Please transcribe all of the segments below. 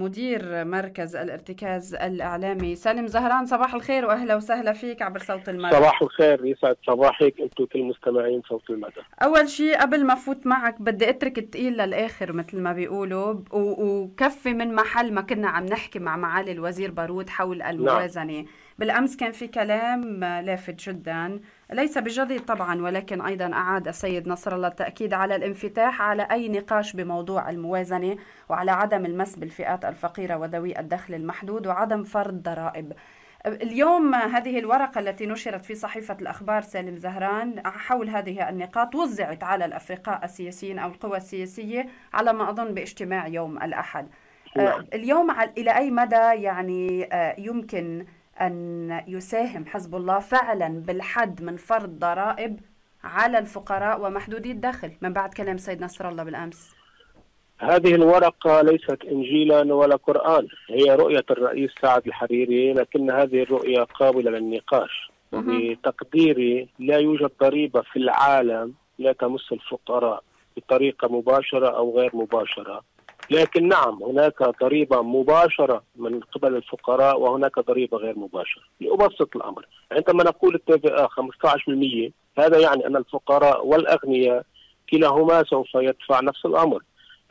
مدير مركز الارتكاز الإعلامي سالم زهران صباح الخير وأهلا وسهلا فيك عبر صوت المدى صباح الخير يسعد صباحك أنتم كل مستمعين صوت المدى أول شيء قبل ما فوت معك بدي أترك التقيل للآخر مثل ما بيقولوا وكفي من محل ما كنا عم نحكي مع معالي الوزير بارود حول نعم. الموازنة نعم. بالأمس كان في كلام لافت جدا ليس بجديد طبعا ولكن أيضا أعاد السيد نصر الله التأكيد على الانفتاح على أي نقاش بموضوع الموازنة وعلى عدم المس بالفئات الفقيرة وذوي الدخل المحدود وعدم فرض ضرائب اليوم هذه الورقة التي نشرت في صحيفة الأخبار سالم زهران حول هذه النقاط وزعت على الأفرقاء السياسيين أو القوى السياسية على ما أظن باجتماع يوم الأحد نعم. اليوم إلى أي مدى يعني يمكن أن يساهم حزب الله فعلا بالحد من فرض ضرائب على الفقراء ومحدودي الدخل. من بعد كلام سيد نصر الله بالأمس. هذه الورقة ليست إنجيلا ولا قرآن. هي رؤية الرئيس سعد الحريري لكن هذه الرؤية قابلة للنقاش. بتقديري لا يوجد ضريبة في العالم لا تمس الفقراء بطريقة مباشرة أو غير مباشرة. لكن نعم هناك ضريبة مباشرة من قبل الفقراء وهناك ضريبة غير مباشرة. لأبسط الأمر عندما نقول التي في 15% هذا يعني أن الفقراء والأغنياء كلاهما سوف يدفع نفس الأمر.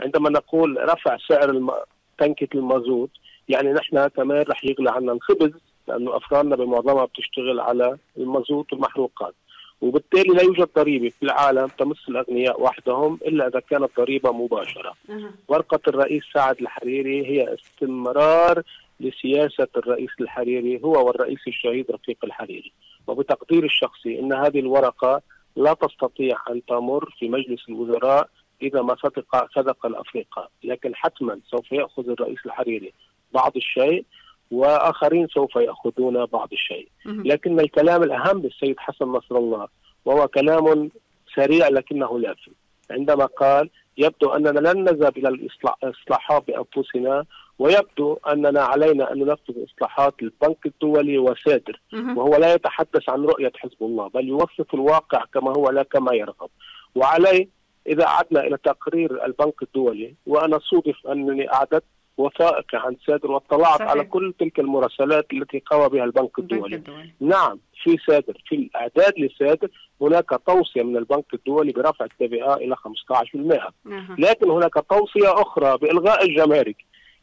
عندما نقول رفع سعر الم... تنكة المازوت يعني نحن كمان رح يغلى عنا الخبز لأنه أفرادنا بمعظمها بتشتغل على المازوت والمحروقات. وبالتالي لا يوجد ضريبة في العالم تمس الأغنياء وحدهم إلا إذا كانت ضريبة مباشرة. أه. ورقة الرئيس سعد الحريري هي استمرار لسياسة الرئيس الحريري هو والرئيس الشهيد رفيق الحريري. وبتقديري الشخصي إن هذه الورقة لا تستطيع أن تمر في مجلس الوزراء إذا ما صدق صدق الافرقاء، لكن حتما سوف يأخذ الرئيس الحريري بعض الشيء وآخرين سوف يأخذون بعض الشيء. لكن الكلام الأهم للسيد حسن نصر الله وهو كلام سريع لكنه لافت. عندما قال يبدو أننا لن نذهب إلى الإصلاحات بأنفسنا ويبدو أننا علينا أن ننفذ إصلاحات البنك الدولي وسادر وهو لا يتحدث عن رؤية حزب الله بل يوصف الواقع كما هو لا كما يرغب. وعليه إذا عدنا إلى تقرير البنك الدولي وأنا صودف أنني أعددت وثائق عن سادر واطلعت صحيح. على كل تلك المراسلات التي قام بها البنك الدولي. الدولي. نعم في سادر في الأعداد لسادر هناك توصية من البنك الدولي برفع التي في إلى 15% لكن هناك توصية أخرى بإلغاء الجمارك.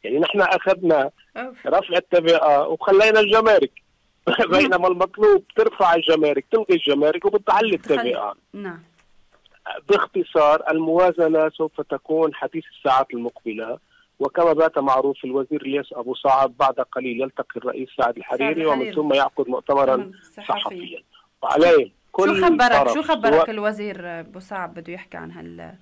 يعني نحن أخذنا رفع التي في وخلينا الجمارك. بينما المطلوب ترفع الجمارك تلغي الجمارك وبتعلي التي نعم. باختصار الموازنة سوف تكون حديث الساعات المقبلة. وكما بات معروف الوزير الياس أبو صعب بعد قليل يلتقي الرئيس سعد الحريري ومن ثم يعقد مؤتمرا صحفيا. وعليه كل شو خبرك؟ شو خبرك الوزير أبو صعب؟ بده يحكي عن هال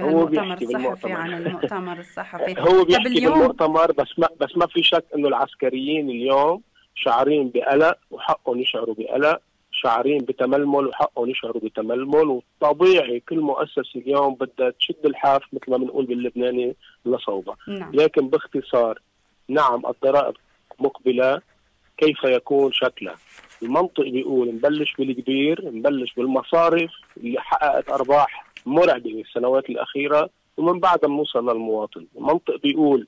المؤتمر الصحفي عن المؤتمر الصحفي. هو بيحكي بالمؤتمر بس ما بس ما في شك إنه العسكريين اليوم شعرين بقلق وحقهم يشعروا بقلق. شعرين بتململ وحقهم يشعروا بتململ وطبيعي كل مؤسسة اليوم بدها تشد الحاف مثل ما بنقول باللبناني لصوبة. نعم. لكن باختصار نعم الضرائب مقبلة كيف يكون شكلها؟ المنطق بيقول نبلش بالكبير نبلش بالمصارف اللي حققت أرباح مرعبة بالسنوات الأخيرة ومن بعدها بنوصل للمواطن. المنطق بيقول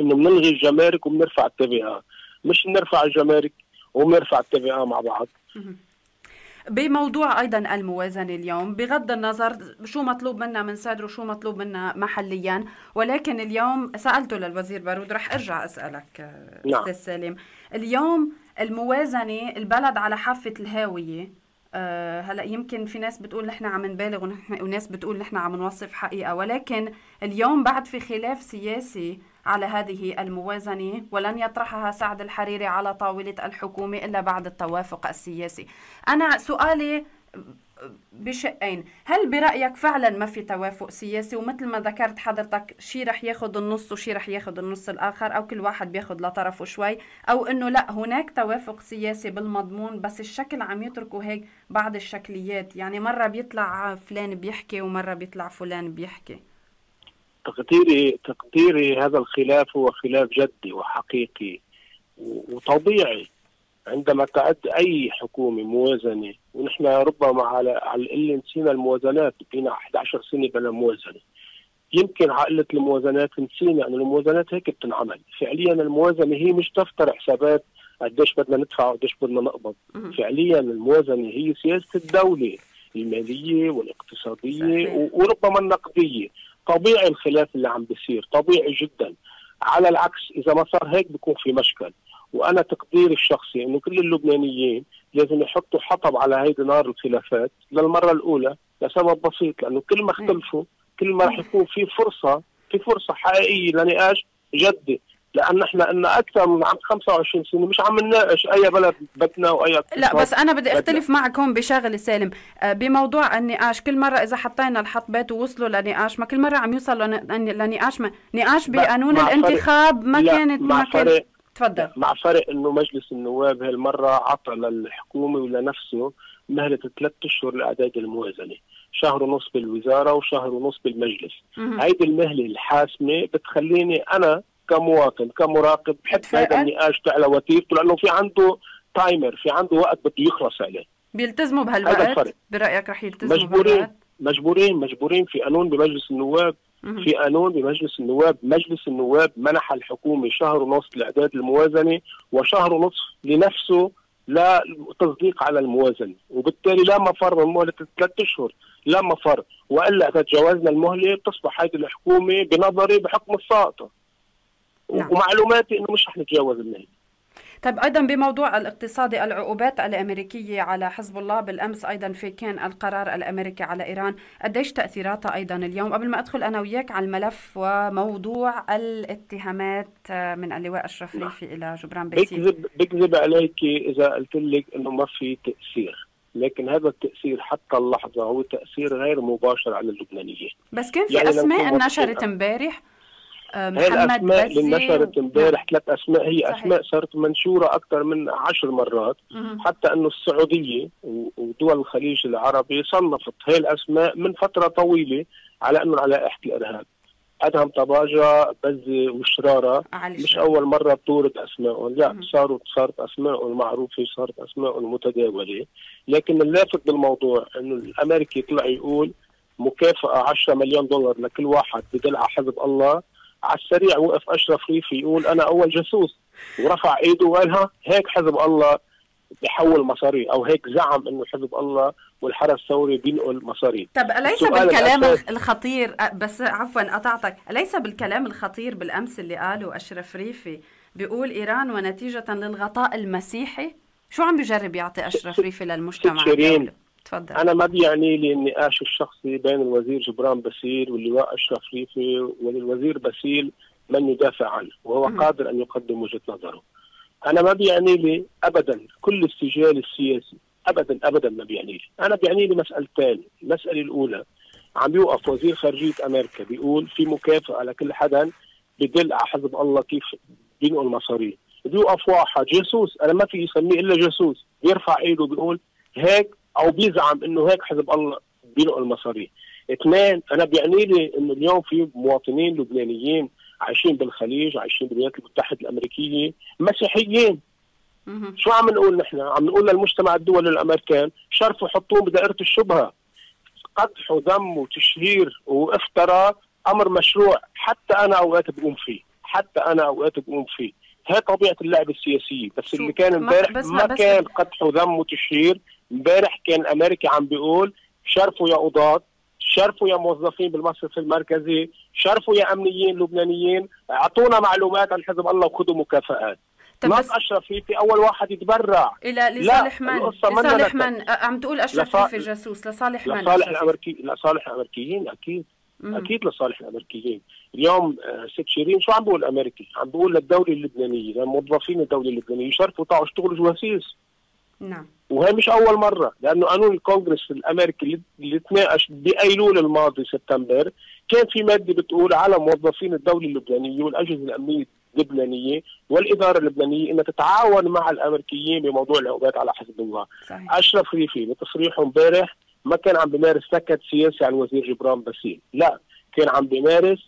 إنه بنلغي الجمارك وبنرفع التي مش بنرفع الجمارك وبنرفع التي مع بعض. بموضوع أيضا الموازنة اليوم بغض النظر شو مطلوب منا من صدر وشو مطلوب منا محليا ولكن اليوم سألته للوزير بارود رح أرجع أسألك نعم. أستاذ سالم. اليوم الموازنة البلد على حافة الهاوية أه هلا يمكن في ناس بتقول نحن عم نبالغ وناس بتقول نحن عم نوصف حقيقة ولكن اليوم بعد في خلاف سياسي على هذه الموازنة ولن يطرحها سعد الحريري على طاولة الحكومة إلا بعد التوافق السياسي. أنا سؤالي بشقين. هل برأيك فعلا ما في توافق سياسي؟ ومثل ما ذكرت حضرتك شي رح ياخذ النص وشي رح ياخذ النص الآخر أو كل واحد بياخذ لطرفه شوي. أو إنه لا هناك توافق سياسي بالمضمون بس الشكل عم يتركوا هيك بعض الشكليات. يعني مرة بيطلع فلان بيحكي ومرة بيطلع فلان بيحكي. تقديري تقديري هذا الخلاف هو خلاف جدي وحقيقي وطبيعي. عندما تعد أي حكومة موازنة ونحن ربما على على اللي نسينا الموازنات فينا 11 سنة بلا موازنة. يمكن عقلة الموازنات نسينا أن الموازنات هيك بتنعمل. فعليا الموازنة هي مش دفتر حسابات قديش بدنا ندفع وقديش بدنا نقبض. فعليا الموازنة هي سياسة الدولة المالية والاقتصادية صحيح. وربما النقدية. طبيعي الخلاف اللي عم بيصير طبيعي جدا. على العكس إذا ما صار هيك بيكون في مشكل. وأنا تقديري الشخصي إنه كل اللبنانيين لازم يحطوا حطب على هيدي نار الخلافات للمرة الأولى لسبب بسيط لأنه كل ما اختلفوا كل ما رح يكون في فرصة في فرصة حقيقية لنقاش جدي لأن إحنا لنا أكثر من 25 سنة مش عم نناقش أي بلد بدنا وأي لا بس أنا بدي أختلف معك هون بشغلة سالم. آه، بموضوع النقاش كل مرة إذا حطينا الحطبات ووصلوا لنقاش ما كل مرة عم يوصل لنقاش ما نقاش بقانون الانتخاب ما كانت ما كانت تفضل. مع فرق إنه مجلس النواب هالمرة عطى للحكومة ولنفسه مهلة ثلاث أشهر لأعداد الموازنة شهر ونص بالوزارة وشهر ونص بالمجلس. هيدي المهلة الحاسمة بتخليني أنا كمواطن كمراقب بحب هذا النقاش على وتيرته لأنه في عنده تايمر في عنده وقت بده يخلص عليه. بيلتزموا بهالوقت؟ برأيك رح يلتزموا مجبورين بهالوقت؟ مجبورين مجبورين في قانون بمجلس النواب في قانون بمجلس النواب مجلس النواب منح الحكومة شهر ونصف لإعداد الموازنة وشهر ونصف لنفسه لتصديق على الموازنة. وبالتالي لا مفر من مهلة ثلاث أشهر لا مفر. وإلا إذا تجاوزنا المهلة بتصبح هذه الحكومة بنظري بحكم الساقطة. نعم. ومعلوماتي إنه مش رح نتجاوز المهلة. طيب أيضا بموضوع الاقتصادي العقوبات الأمريكية على حزب الله بالأمس أيضا في كان القرار الأمريكي على إيران. قديش تاثيراتها أيضا اليوم؟ قبل ما أدخل أنا وياك على الملف وموضوع الاتهامات من اللواء أشرف نعم. ريفي إلى جبران بيسي بكذب بكذب عليك إذا قلت لك إنه ما في تأثير لكن هذا التأثير حتى اللحظة هو تأثير غير مباشر على اللبنانيين. بس كان في يعني أسماء انشرت امبارح محمد هي الأسماء اللي نشرت امبارح ثلاث أسماء هي صحيح. أسماء صارت منشورة أكثر من عشر مرات. مم. حتى إنه السعودية ودول الخليج العربي صنفت هي الأسماء من فترة طويلة على إنه على احد الإرهاب. أدهم طباجة بزة وشرارة. مش أول مرة بتورد اسمائهم لا صاروا صارت اسمائهم معروفة صارت اسمائهم متداولة. لكن اللافت بالموضوع إنه الأمريكي طلع يقول مكافأة 10 مليون دولار لكل واحد بدل على حزب الله. على السريع وقف أشرف ريفي يقول أنا أول جاسوس ورفع إيده وقال ها هيك حزب الله بيحول مصاري أو هيك زعم إنه حزب الله والحرس الثوري بينقل مصاري. طب أليس بالكلام الأساس؟ الخطير؟ بس عفوا قطعتك. أليس بالكلام الخطير بالأمس اللي قاله أشرف ريفي؟ بيقول إيران ونتيجة للغطاء المسيحي؟ شو عم بيجرب يعطي أشرف ريفي للمجتمع شيرين. تفضل. أنا ما بيعني لي النقاش الشخصي بين الوزير جبران باسيل واللواء اشرف ريفي وللوزير باسيل من يدافع عنه وهو م. قادر أن يقدم وجهة نظره. أنا ما بيعني لي ابدا كل السجال السياسي ابدا ابدا ما بيعني لي. أنا بيعني لي مسألتين. المسألة الأولى عم يوقف وزير خارجية أمريكا بيقول في مكافأة لكل حدا بدل على حزب الله كيف بينقل مصاريه بيوقف واحد جاسوس. أنا ما في يسميه إلا جاسوس. بيرفع إيده بيقول هيك أو بيزعم إنه هيك حزب الله بينقل مصاريه اثنين أنا بيعني لي إنه اليوم في مواطنين لبنانيين عايشين بالخليج عايشين بالولايات المتحدة الأمريكية مسيحيين. شو عم نقول نحن؟ عم نقول للمجتمع الدولي الأمريكان شرفوا حطوهم بدائرة الشبهة. قدح ودم وتشهير وافتراء أمر مشروع. حتى أنا أوقات بقوم فيه. حتى أنا أوقات بقوم فيه. هي طبيعة اللعبه السياسية. بس اللي كان امبارح ما كان قدح ودم وتشهير امبارح كان أمريكا عم بيقول شرفوا يا قضاة شرفوا يا موظفين بالمصرف المركزي شرفوا يا أمنيين لبنانيين أعطونا معلومات عن حزب الله وخذوا مكافآت بس اشرف في أول واحد يتبرع إلى لصالح من؟ لصالح من؟ عم تقول أشرف في جاسوس لصالح من؟ لصالح الامريكي لصالح الامريكيين أكيد مم. أكيد لصالح الامريكيين اليوم آه، ست شيرين شو عم بقول الامريكي عم بقول للدولة اللبنانية للموظفين الدولة اللبنانية شرفوا طلعوا اشتغلوا جواسيس نعم وهي مش أول مرة لأنه قانون الكونغرس الأمريكي اللي تناقش بايلول الماضي سبتمبر كان في مادة بتقول على موظفين الدولة اللبنانية والأجهزة الأمنية اللبنانية والإدارة اللبنانية إنها تتعاون مع الأمريكيين بموضوع العقوبات على حزب الله. صحيح. أشرف ريفي بتصريحه امبارح ما كان عم بيمارس سكت سياسي على الوزير جبران باسيل، لا كان عم بيمارس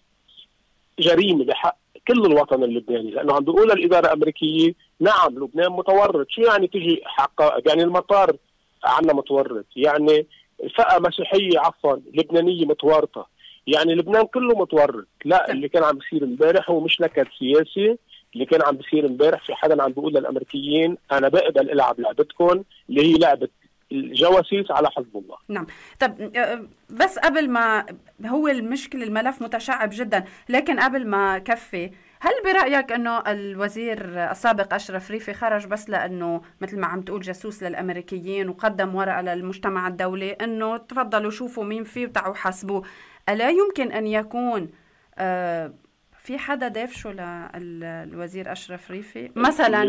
جريمة بحق كل الوطن اللبناني لأنه عم بيقول الإدارة الأمريكية نعم لبنان متورط. شو يعني تجي حقائق يعني المطار؟ عندنا متورط. يعني فئة مسيحية عفوا لبنانية متورطة. يعني لبنان كله متورط. لا اللي كان عم بيصير امبارح هو مش نكد سياسي. اللي كان عم بيصير امبارح في حدا عم بيقول للأمريكيين أنا بقبل إلعب لعبتكم اللي هي لعبة الجواسيس على حزب الله. نعم. طب آه، بس قبل ما هو المشكلة الملف متشعب جدا لكن قبل ما كفي هل برأيك أنه الوزير السابق أشرف ريفي خرج بس لأنه مثل ما عم تقول جاسوس للأمريكيين وقدم ورقة للمجتمع الدولي أنه تفضلوا شوفوا مين فيه وتعوا حاسبوه؟ ألا يمكن أن يكون آه في حدا دافشه للوزير أشرف ريفي؟ مثلا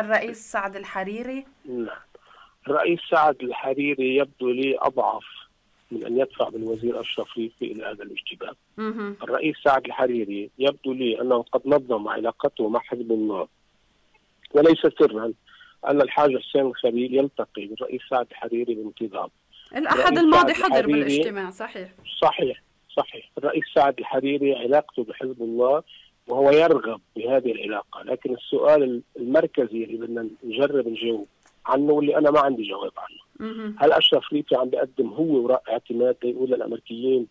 الرئيس سعد الحريري؟ نعم الرئيس سعد الحريري يبدو لي أضعف. من أن يدفع بالوزير اشرف ريفي إلى هذا الاشتباك. الرئيس سعد الحريري يبدو لي أنه قد نظم علاقته مع حزب الله وليس سرا أن الحاج حسين الخليل يلتقي بالرئيس سعد الحريري بانتظام. الأحد الماضي حضر بالاجتماع صحيح. صحيح صحيح. الرئيس سعد الحريري علاقته بحزب الله وهو يرغب بهذه العلاقة. لكن السؤال المركزي اللي بدنا نجرب نجاوب عنه واللي أنا ما عندي جواب عنه. هل أشرف ريفي عم بيقدم هو وراء اعتماد يقول للأمريكيين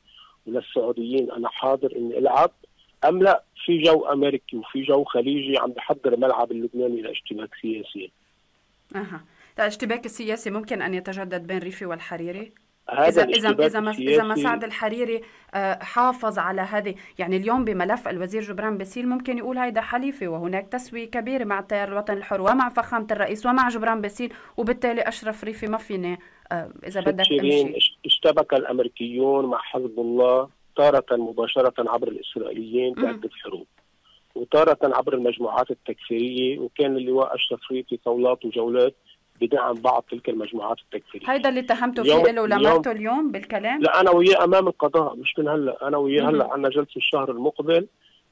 وللسعوديين أنا حاضر إني ألعب أم لا؟ في جو أمريكي وفي جو خليجي عم بحضر الملعب اللبناني لاشتباك سياسي. أها. الاشتباك السياسي ممكن أن يتجدد بين ريفي والحريري؟ هذا إذا اذا إذا ما إذا ما سعد الحريري آه، حافظ على هذه يعني اليوم بملف الوزير جبران باسيل ممكن يقول هيدا حليفة وهناك تسويه كبيره مع التيار الوطني الحر ومع فخامة الرئيس ومع جبران باسيل وبالتالي أشرف ريفي ما فيني آه، إذا بدك تمشي اشتبك الأمريكيون مع حزب الله تارة مباشرة عبر الإسرائيليين بعدة حروب وتارة عبر المجموعات التكفيرية وكان اللواء أشرف ريفي صولات وجولات بدعم بعض تلك المجموعات التكفيرية. هيدا اللي اتهمته فيه له ولمرته اليوم بالكلام؟ لا أنا وياه أمام القضاء مش من هلأ. أنا وياه هلأ عندنا جلسة الشهر المقبل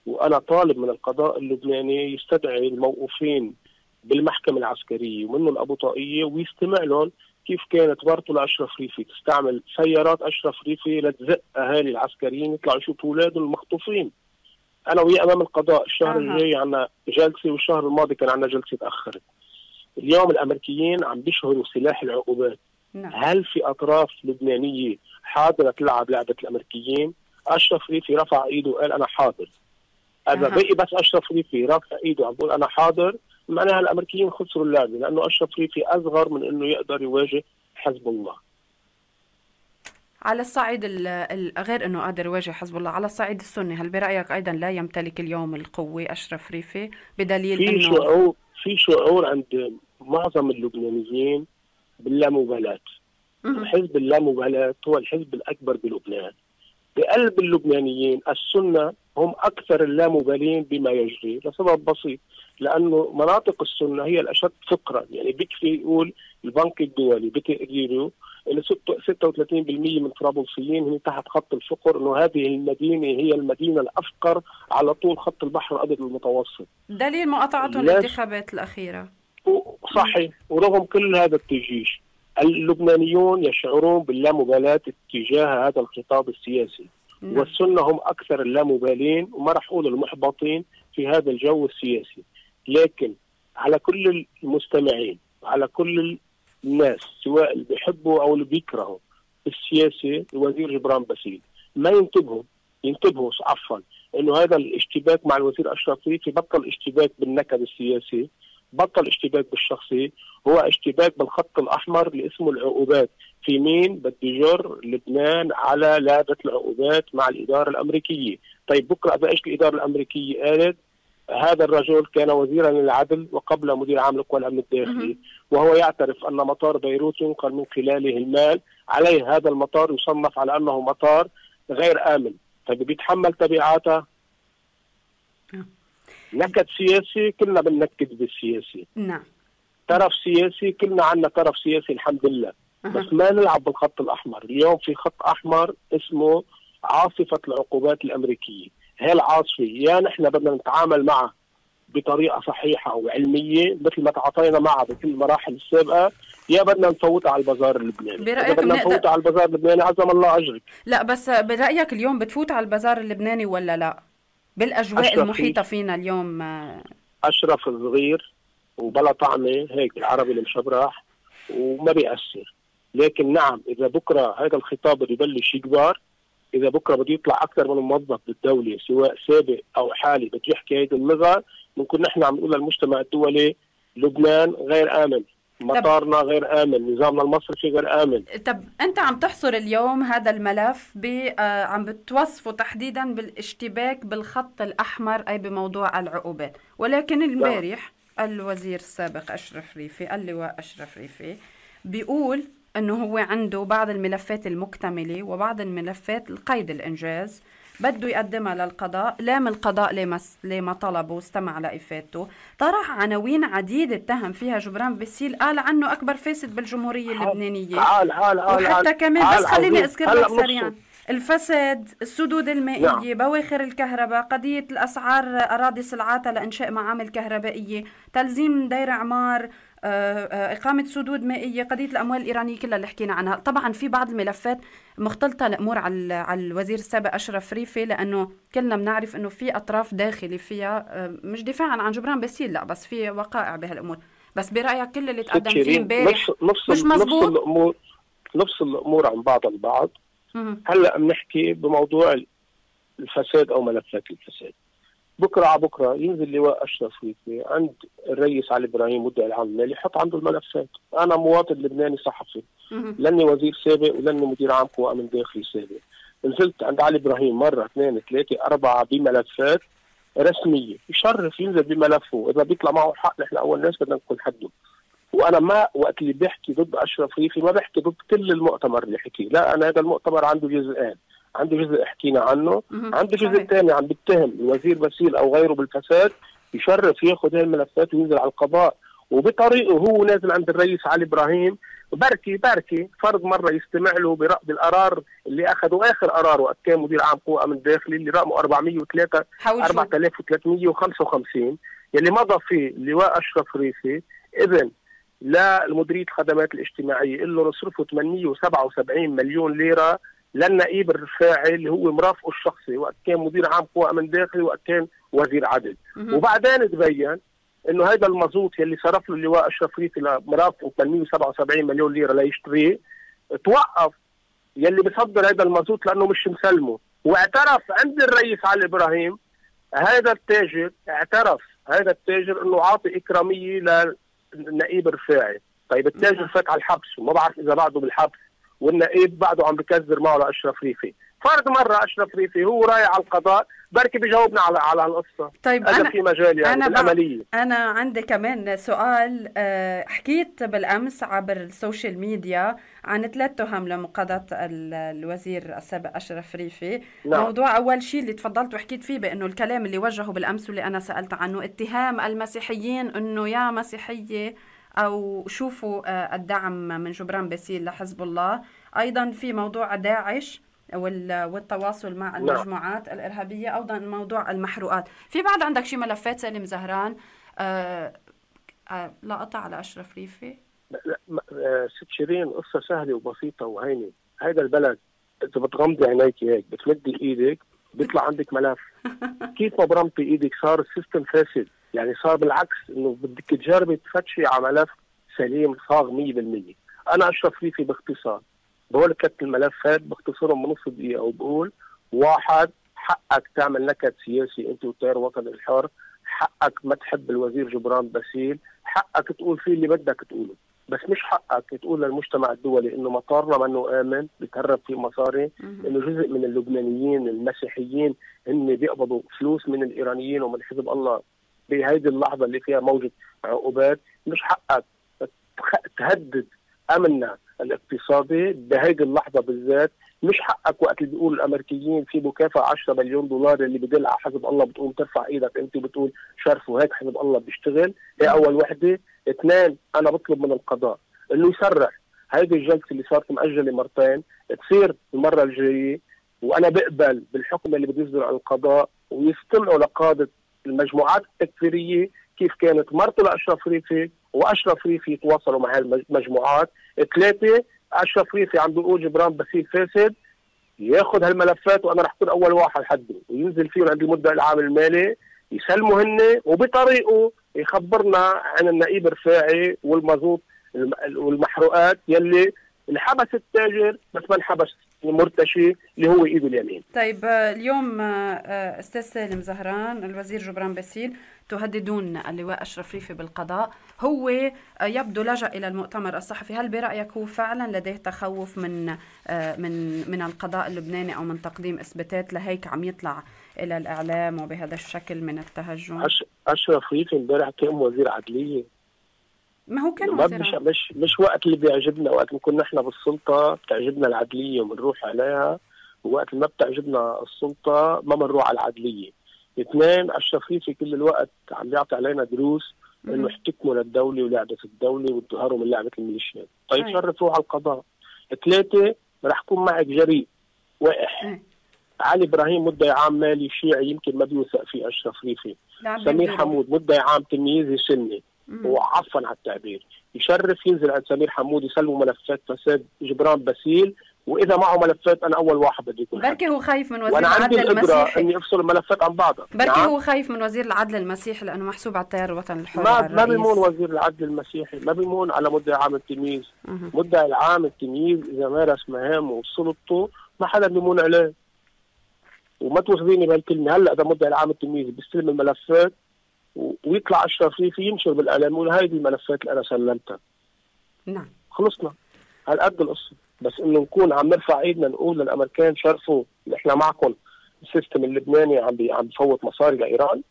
وأنا طالب من القضاء اللبناني يستدعي الموقوفين بالمحكمة العسكرية ومنه الابو طاقيه ويستمع لهم كيف كانت ورطة لأشرف ريفي. تستعمل سيارات أشرف ريفي لتزق أهالي العسكريين يطلعوا يشوفوا أولادهم المخطوفين. أنا وياه أمام القضاء الشهر آه. الجاي عندنا جلسة والشهر الماضي كان عندنا جلسة تأخرت. اليوم الأمريكيين عم بيشهروا سلاح العقوبات نعم. هل في أطراف لبنانية حاضرة تلعب لعبة الأمريكيين؟ أشرف ريفي رفع إيده وقال أنا حاضر إذا أه. بقي بس أشرف ريفي رافع إيده عم بقول أنا حاضر معناها الأمريكيين خسروا اللعبة لأنه أشرف ريفي أصغر من إنه يقدر يواجه حزب الله على الصعيد غير إنه قادر يواجه حزب الله على الصعيد السني هل برأيك أيضا لا يمتلك اليوم القوة أشرف ريفي بدليل في إنه شعور في شعور عند معظم اللبنانيين باللامبالاة حزب اللامبالاة هو الحزب الأكبر بلبنان. بقلب اللبنانيين السنة هم أكثر اللامبالين بما يجري لسبب بسيط لأنه مناطق السنة هي الأشد فقرا. يعني بكفي يقول البنك الدولي بتقريره إن 36% من طرابلسيين هم تحت خط الفقر إنه هذه المدينة هي المدينة الأفقر على طول خط البحر الأبيض المتوسط. دليل مقاطعتهم الانتخابات الأخيرة. صحيح ورغم كل هذا التجيش اللبنانيون يشعرون باللامبالاة تجاه هذا الخطاب السياسي. نعم. والسنة هم أكثر اللامبالين وما راح أقول المحبطين في هذا الجو السياسي. لكن على كل المستمعين على كل الناس سواء اللي بيحبوا أو اللي بيكرهوا السياسي الوزير جبران باسيل. ما ينتبهوا ينتبهوا عفوا إنه هذا الاشتباك مع الوزير أشرف ريفي بطل اشتباك بالنكد السياسي بطل اشتباك بالشخصي. هو اشتباك بالخط الأحمر اللي اسمه العقوبات. في مين؟ بده يجر لبنان على لعبة العقوبات مع الإدارة الأمريكية. طيب بكرة إيش الإدارة الأمريكية قالت؟ هذا الرجل كان وزيرا للعدل وقبل مدير عام القوى الأمن الداخلي وهو يعترف أن مطار بيروت ينقل من خلاله المال عليه. هذا المطار يصنف على أنه مطار غير آمن. طيب بيتحمل تبعاته؟ نكد سياسي كلنا بننكد بالسياسي. نعم. طرف سياسي كلنا عندنا طرف سياسي الحمد لله. أه. بس ما نلعب بالخط الأحمر. اليوم في خط أحمر اسمه عاصفة العقوبات الأمريكية. هي العاصفه يا نحن بدنا نتعامل معها بطريقة صحيحة وعلميه مثل ما تعاطينا معها بكل المراحل السابقة يا بدنا نفوتها على البازار اللبناني. برأيك بدنا نفوتها على البازار اللبناني عزم الله أجرك. لا بس برأيك اليوم بتفوت على البازار اللبناني ولا لا؟ بالأجواء المحيطة فينا اليوم آه. أشرف صغير وبلا طعمة هيك العربي المشبرح وما بيأثر. لكن نعم إذا بكرة هذا الخطاب بده يبلش يكبر إذا بكرة بده يطلع أكثر من موظف بالدولة سواء سابق أو حالي بده يحكي هيدي اللغة بنكون نحن عم نقول للمجتمع الدولي لبنان غير آمن مطارنا غير آمن نظامنا المصرفي غير آمن. طب أنت عم تحصر اليوم هذا الملف ب آه عم بتوصفه تحديدا بالاشتباك بالخط الأحمر أي بموضوع العقوبات ولكن امبارح الوزير السابق أشرف ريفي اللواء أشرف ريفي بيقول إنه هو عنده بعض الملفات المكتملة وبعض الملفات القيد الإنجاز بده يقدمها للقضاء لام القضاء لما لما طلبه واستمع لإفادته. طرح عناوين عديده اتهم فيها جبران باسيل قال عنه أكبر فاسد بالجمهورية اللبنانية. عال عال عال وحتى كمان بس خليني أذكر لك سريعا. الفساد السدود المائية نعم. بواخر الكهرباء قضية الأسعار أراضي صلعاتها لإنشاء معامل كهربائية تلزيم دير عمار إقامة سدود مائية قضية الأموال الإيرانية كلها اللي حكينا عنها. طبعا في بعض الملفات مختلطة الأمور على على الوزير السابق أشرف ريفي لأنه كلنا بنعرف أنه في أطراف داخلي فيها آه، مش دفاعا عن جبران باسيل لا بس في وقائع بهالأمور. بس برأيك كل اللي تقدم فيه امبارح مش مزبوط نفس الأمور نفس الأمور عن بعض البعض. هلأ بنحكي بموضوع الفساد أو ملفات الفساد. بكرة على بكرة ينزل لواء أشرف ريفي عند الرئيس علي إبراهيم مدعي العام المالي يحط عنده الملفات. أنا مواطن لبناني صحفي. لأني وزير سابق ولأني مدير عام قوى أمن داخلي سابق. نزلت عند علي إبراهيم مرة اثنين ثلاثة أربعة بملفات رسمية. يشرف ينزل بملفه. إذا بيطلع معه حق نحن أول ناس بدنا نكون حده. وأنا ما وقت اللي بحكي ضد أشرف ريفي ما بحكي ضد كل المؤتمر اللي حكي لا أنا هذا المؤتمر عنده جزئين عنده جزء حكينا عنه. عنده جزء ثاني عم بيتهم الوزير باسيل أو غيره بالفساد يشرف ياخذ هاي الملفات وينزل على القضاء. وبطريقه هو نازل عند الرئيس علي إبراهيم. بركي بركي فرض مرة يستمع له برأي القرار اللي اخذوا آخر قرار وقت كان مدير عام قوى أمن داخلي اللي رقمه 403 4355 يلي مضى فيه اللواء أشرف ريفي إذن لمديرية الخدمات الاجتماعية له نصرفه 877 مليون ليرة. للنائب الرفاعي اللي هو مرافقه الشخصي وقت كان مدير عام قوى أمن داخلي وقت كان وزير عدل. وبعدين تبين إنه هذا المازوت يلي صرف له اللواء اشرف ريفي لمرافقه 877 مليون ليرة ليشتريه توقف يلي بصدر هذا المازوت لأنه مش مسلمه. واعترف عند الرئيس علي إبراهيم هذا التاجر اعترف هذا التاجر إنه عاطي إكرامية للنائب الرفاعي طيب التاجر فات على الحبس وما بعرف إذا بعده بالحبس. والنقيب بعده عم بكذر معه لأشرف ريفي. فرد مرة أشرف ريفي هو رايح على القضاء بركي بيجاوبنا على على القصة. طيب أنا في مجال يعني أنا أنا عندي كمان سؤال أه حكيت بالأمس عبر ال social media عن ثلاث تهم لمقاضاة الوزير السابق أشرف ريفي. نعم. موضوع أول شيء اللي تفضلت وحكيت فيه بأنه الكلام اللي وجهه بالأمس واللي أنا سألت عنه اتهام المسيحيين إنه يا مسيحية أو شوفوا آه، الدعم من جبران باسيل لحزب الله. أيضا في موضوع داعش والتواصل مع نعم. المجموعات الإرهابية أيضا موضوع المحروقات. في بعد عندك شي ملفات سالم زهران. آه آه لا قطع على أشرف ريفي. لا ست شيرين قصة سهلة وبسيطة وهينه هيدا البلد إذا بتغمضي عينيك هيك بتمدي إيدك بيطلع عندك ملف. كيف ما برمتي إيدك صار ال system فاسد يعني صار بالعكس إنه بدك تجربي تفتشي على ملف سليم صاغ 100% أنا أشرف فيه في باختصار. بقول كت الملفات بختصرهم بنص دقيقة وبقول واحد حقك تعمل نكد سياسي أنت والتيار الوطني الحر حقك ما تحب الوزير جبران باسيل حقك تقول فيه اللي بدك تقوله. بس مش حقك تقول للمجتمع الدولي إنه مطارنا منه آمن بتهرب فيه مصاري إنه جزء من اللبنانيين المسيحيين هن بيقبضوا فلوس من الإيرانيين ومن حزب الله. بهيدي اللحظة اللي فيها موجة عقوبات مش حقك تهدد امننا الاقتصادي بهيدي اللحظة بالذات. مش حقك وقت اللي بيقول الأمريكيين في مكافأة 10 مليون دولار اللي بدل على حزب الله بتقوم ترفع إيدك. أنت بتقول شرفوا هيك حزب الله بيشتغل. هي أول وحدة؟ اثنين أنا بطلب من القضاء إنه يسرع هيدي الجلسة اللي صارت مأجلة مرتين تصير المرة الجاية وأنا بقبل بالحكم اللي بده يصدر عن القضاء ويستمعوا لقادة المجموعات التكفيرية كيف كانت مرته لاشرف ريفي وأشرف ريفي يتواصلوا مع هالمجموعات. ثلاثة أشرف ريفي عم بيقول جبران بسيل فاسد ياخذ هالملفات وأنا رح أكون أول واحد حده وينزل فيهم عند المدعي العام المالي يسلموا هن وبطريقه يخبرنا عن النقيب الرفاعي والمازوت والمحروقات يلي اللي حبس التاجر بس ما انحبس المرتشي اللي هو إيده اليمين. طيب اليوم أستاذ سالم زهران الوزير جبران باسيل تهددون اللواء أشرف ريفي بالقضاء. هو يبدو لجأ إلى المؤتمر الصحفي. هل برأيك هو فعلا لديه تخوف من من من القضاء اللبناني أو من تقديم إثباتات لهيك عم يطلع إلى الإعلام وبهذا الشكل من التهجم؟ أشرف ريفي امبارح كان وزير عدلية. ما هو كان وزير مش مش مش وقت اللي بيعجبنا وقت نكون نحن بالسلطة بتعجبنا العدلية وبنروح عليها ووقت ما بتعجبنا السلطة ما بنروح على العدلية. اثنين اشرف ريفي كل الوقت عم بيعطي علينا دروس إنه احتكموا للدولة ولعبة الدولة وتظهروا من لعبة الميليشيات. طيب شرفوا على القضاء. ثلاثة رح اكون معك جريء وقح علي إبراهيم مدعي عام مالي شيعي يمكن ما بيوثق فيه اشرف ريفي سمير حمود مدعي عام تمييزي سني. وعفوا على التعبير. يشرف ينزل عند سمير حمود يسلموا ملفات فساد جبران باسيل وإذا معه ملفات أنا أول واحد بدي يكون بركي هو خايف من وزير العدل المسيحي. إني أفصل الملفات عن بعضها. بركي نعم. هو خايف من وزير العدل المسيحي لأنه محسوب على التيار الوطني الحر ما ما بيمون وزير العدل المسيحي ما بيمون على مدعي عام التمييز. مدعي العام التمييز اذا مارس مهامه وسلطته ما حدا بيمون عليه. وما توخذيني بهالكلمة. هلأ إذا مدعي العام التمييز بيستلم الملفات ويطلع اشرف ريفي ينشر بالاعلام يقول هذه الملفات اللي أنا سلمتها. نعم. خلصنا. هالقد القصة. بس إنه نكون عم نرفع إيدنا نقول للأمريكان شرفوا إحنا معكم ال system اللبناني عم بي عم بفوت مصاري لإيران.